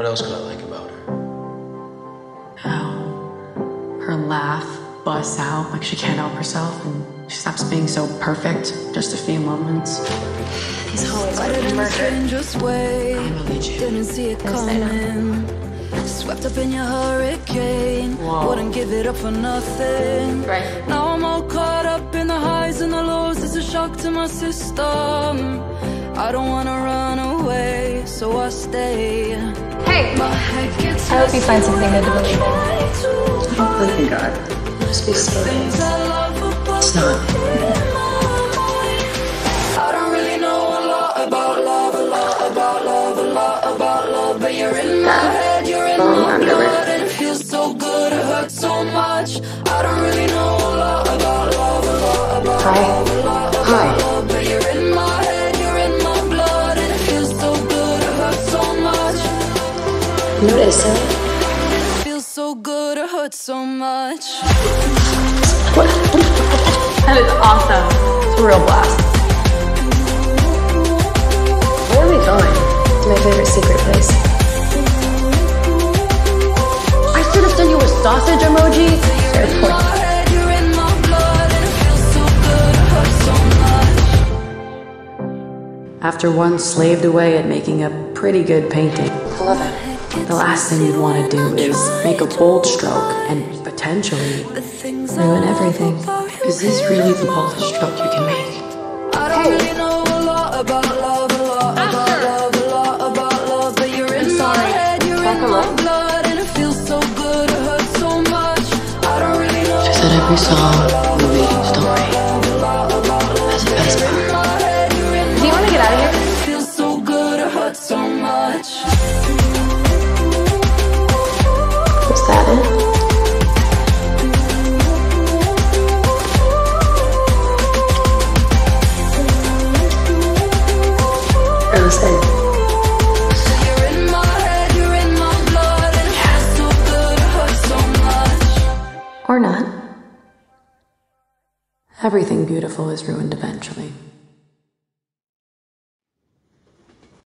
What else could I like about her? How her laugh busts out like she can't help herself and she stops being so perfect just a few moments. He's always like murder. Just wait. I'm a legend. Didn't see it Yes, I know. coming. Swept up in your hurricane. Whoa. Wouldn't give it up for nothing. Right. Now I'm all caught up in the highs and the lows. It's a shock to my system. I don't wanna run away, so I stay. Hey, My head gets I hope you find something good to believe in. I believe in God. It must be so Things easy. I love about It's not. I don't really know a lot about love, a lot about love, a lot about love, but you're in my head, you're in my blood, and it feels so good, it hurts so much. I don't really know a lot about love, a lot about Hi. love, You know what it feels so good, it hurts so much. That is awesome. It's a real blast. Where are we going? To my favorite secret place. I should have sent you a sausage emoji. Fair In point. my head, you're in my blood, and it feels so good, it hurts so much. After one slaved away at making a pretty good painting, I love it. The last thing you'd want to do is make a bold stroke and potentially ruin everything. Is this really the boldest stroke you can make? I don't really know a lot about love, a lot about much. or not. Everything beautiful is ruined eventually.